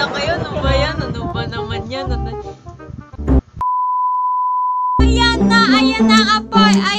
na kayo. Ano ba yan? Ano ba naman yan? Ano... Ayan na! Ayan na apoy!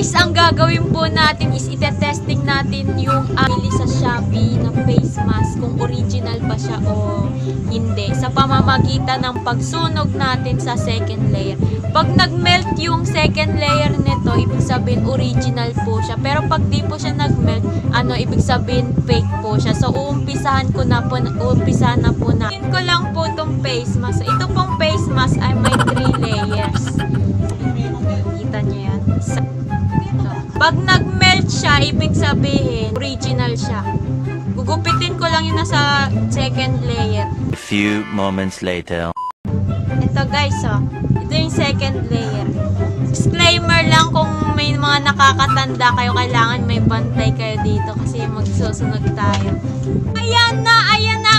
Guys, ang gagawin po natin is ite-testing natin yung amili sa Shopee na face mask kung original ba siya o hindi sa pamamagitan ng pagsunog natin sa second layer. Pag nag-melt yung second layer nito, ibig sabihin original po siya. Pero pag di po siya nag-melt, ano, ibig sabihin fake po siya. So, uumpisahan ko na po, uumpisahan na po na. ko lang po tong face mask. Pag nag-melt siya, ibig sabihin, original siya. Gugupitin ko lang yun nasa second layer. A few moments later. Ito guys, oh. Ito yung second layer. Disclaimer lang kung may mga nakakatanda kayo, kailangan may bantay kayo dito kasi magsusunog tayo. Ayan na! Ayan na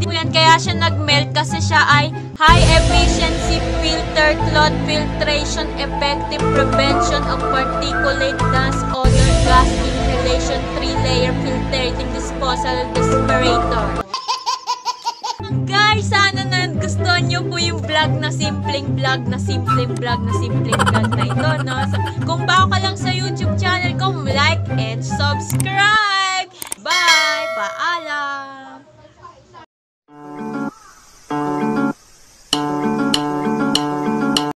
po yan. Kaya siya nag-melt kasi siya ay high efficiency filter cloth filtration effective prevention of particulate dust odor gas inhalation 3-layer filtering disposal respirator. Guys, sana na gusto nyo po yung vlog na simpleng vlog na simpleng vlog na simpleng vlog na ito, no? So, kung bago ka lang sa YouTube channel ko, like and subscribe! Bye! Paalam!